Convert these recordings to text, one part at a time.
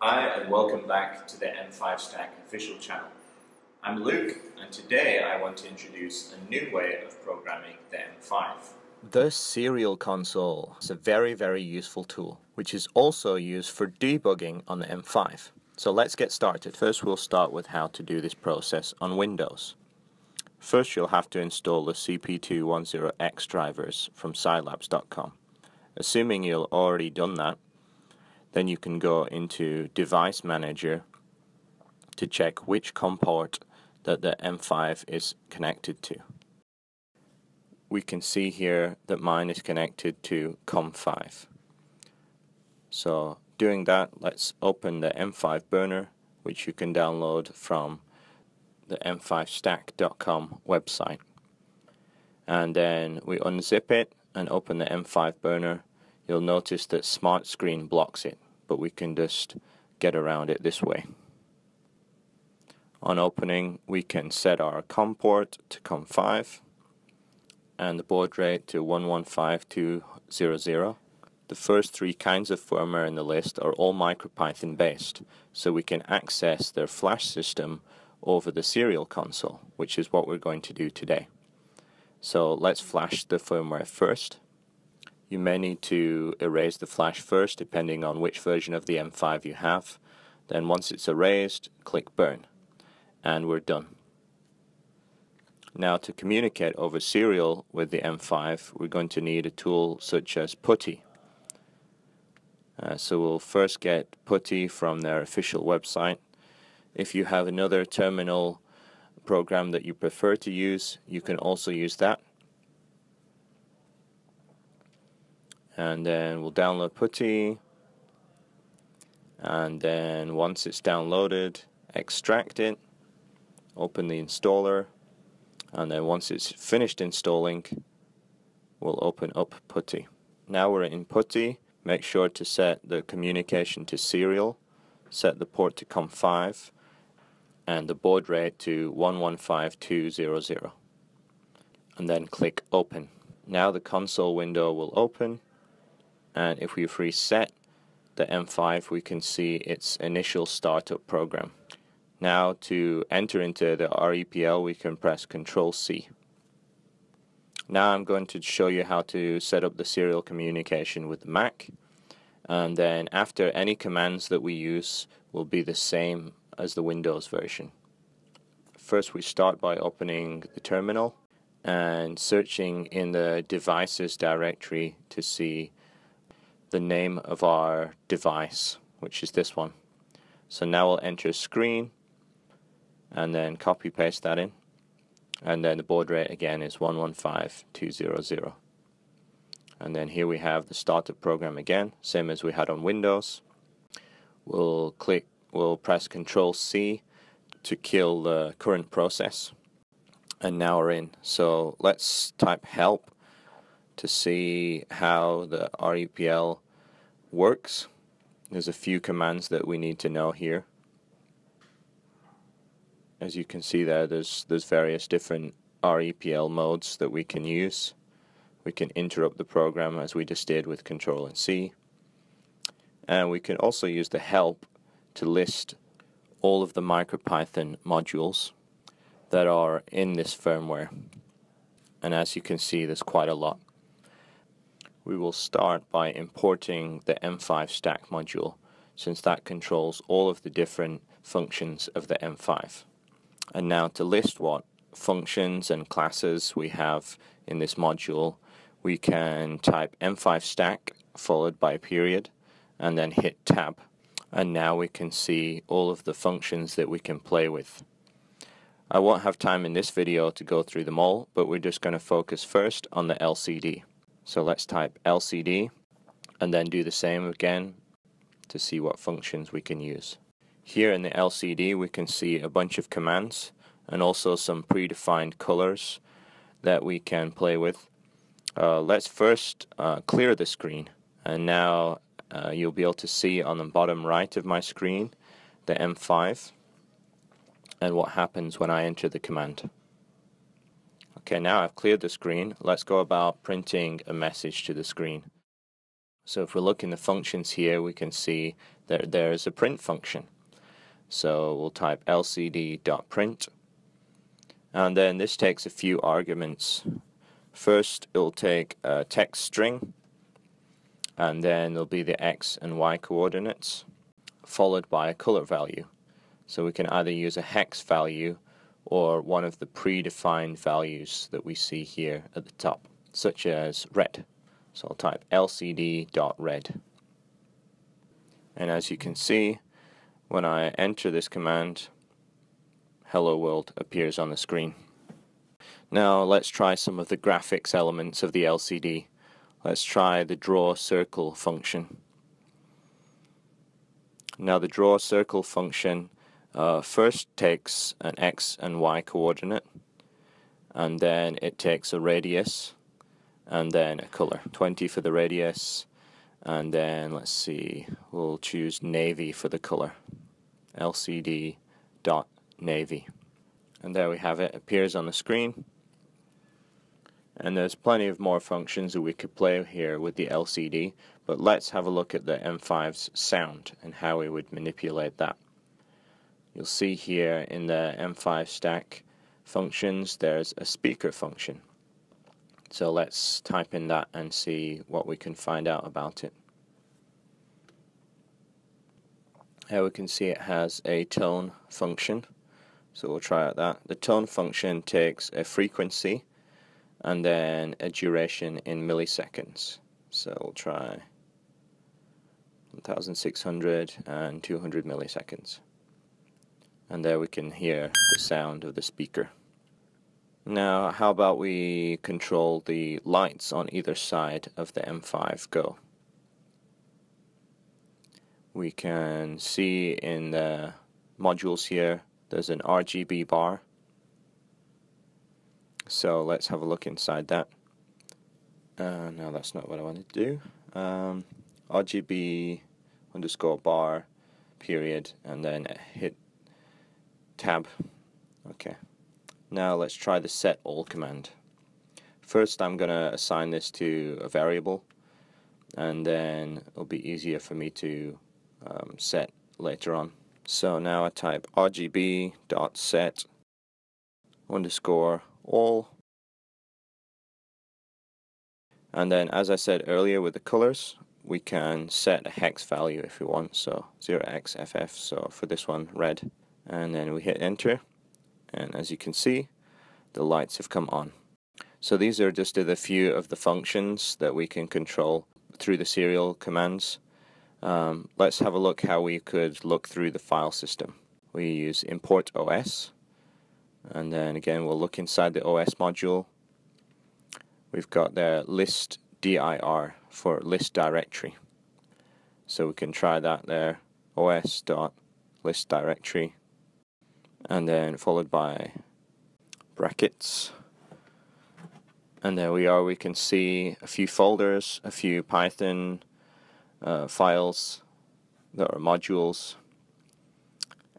Hi and welcome back to the M5Stack official channel. I'm Luke and today I want to introduce a new way of programming the M5. The Serial Console is a very very useful tool which is also used for debugging on the M5. So let's get started. First we'll start with how to do this process on Windows. First you'll have to install the CP210X drivers from silabs.com. Assuming you've already done that, then you can go into Device Manager to check which COM port that the M5 is connected to. We can see here that mine is connected to COM5. So doing that, let's open the M5 burner, which you can download from the m5stack.com website. And then we unzip it and open the M5 burner, you'll notice that SmartScreen blocks it, but we can just get around it this way. On opening, we can set our COM port to COM5 and the baud rate to 115200. The first three kinds of firmware in the list are all MicroPython based, so we can access their flash system over the serial console, which is what we're going to do today. So let's flash the firmware first. You may need to erase the flash first depending on which version of the M5 you have. Then once it's erased, click burn. And we're done. Now to communicate over serial with the M5, we're going to need a tool such as PuTTY. Uh, so we'll first get PuTTY from their official website. If you have another terminal program that you prefer to use, you can also use that. And then we'll download PuTTY. And then once it's downloaded, extract it, open the installer, and then once it's finished installing, we'll open up PuTTY. Now we're in PuTTY, make sure to set the communication to serial, set the port to COM5, and the baud rate to 115200 and then click open. Now the console window will open and if we've reset the M5 we can see its initial startup program. Now to enter into the REPL we can press Ctrl C. Now I'm going to show you how to set up the serial communication with the Mac and then after any commands that we use will be the same as the Windows version. First we start by opening the terminal and searching in the devices directory to see the name of our device, which is this one. So now we'll enter a screen and then copy paste that in. And then the baud rate again is 115200. And then here we have the startup program again, same as we had on Windows. We'll click we'll press Control C to kill the current process. And now we're in. So let's type help to see how the REPL works. There's a few commands that we need to know here. As you can see there, there's, there's various different REPL modes that we can use. We can interrupt the program as we just did with Control and C. And we can also use the help to list all of the MicroPython modules that are in this firmware. And as you can see, there's quite a lot. We will start by importing the M5 stack module, since that controls all of the different functions of the M5. And now to list what functions and classes we have in this module, we can type M5 stack followed by a period and then hit tab and now we can see all of the functions that we can play with. I won't have time in this video to go through them all, but we're just going to focus first on the LCD. So let's type LCD and then do the same again to see what functions we can use. Here in the LCD we can see a bunch of commands and also some predefined colors that we can play with. Uh, let's first uh, clear the screen and now uh, you'll be able to see on the bottom right of my screen the M5 and what happens when I enter the command. Okay, now I've cleared the screen. Let's go about printing a message to the screen. So if we look in the functions here, we can see that there's a print function. So we'll type lcd.print and then this takes a few arguments. First it'll take a text string and then there'll be the x and y coordinates followed by a color value. So we can either use a hex value or one of the predefined values that we see here at the top, such as red. So I'll type lcd.red. And as you can see, when I enter this command, Hello World appears on the screen. Now let's try some of the graphics elements of the LCD. Let's try the draw circle function. Now the draw circle function uh, first takes an x and y coordinate and then it takes a radius and then a color. 20 for the radius and then let's see we'll choose navy for the color. Lcd dot navy. And there we have it. Appears on the screen. And there's plenty of more functions that we could play here with the LCD but let's have a look at the M5's sound and how we would manipulate that you'll see here in the M5 stack functions there's a speaker function so let's type in that and see what we can find out about it. Here we can see it has a tone function. So we'll try out that. The tone function takes a frequency and then a duration in milliseconds. So we'll try 1600 and 200 milliseconds. And there we can hear the sound of the speaker. Now, how about we control the lights on either side of the M5 Go? We can see in the modules here, there's an RGB bar. So let's have a look inside that. Uh, no, that's not what I want to do. Um, RGB underscore bar period and then hit tab. Okay. Now let's try the set all command. First I'm going to assign this to a variable and then it'll be easier for me to um, set later on. So now I type rgb dot set underscore all and then as I said earlier with the colors we can set a hex value if we want so 0xff so for this one red and then we hit enter and as you can see the lights have come on. So these are just a few of the functions that we can control through the serial commands. Um, let's have a look how we could look through the file system. We use import OS and then again we'll look inside the OS module. We've got the list dir for list directory. So we can try that there os dot list directory and then followed by brackets. And there we are. We can see a few folders a few Python uh, files that are modules.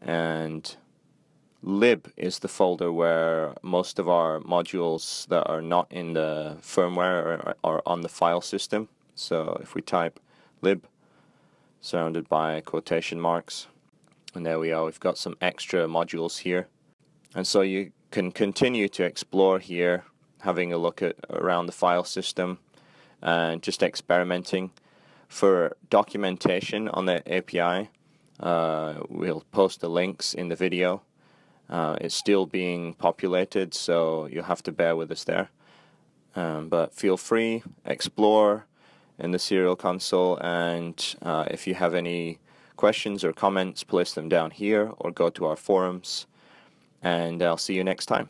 And lib is the folder where most of our modules that are not in the firmware are, are on the file system. So if we type lib surrounded by quotation marks and there we are we've got some extra modules here and so you can continue to explore here, having a look at around the file system and just experimenting. For documentation on the API, uh, we'll post the links in the video. Uh, it's still being populated, so you'll have to bear with us there. Um, but feel free, explore in the Serial Console, and uh, if you have any questions or comments, place them down here or go to our forums and I'll see you next time.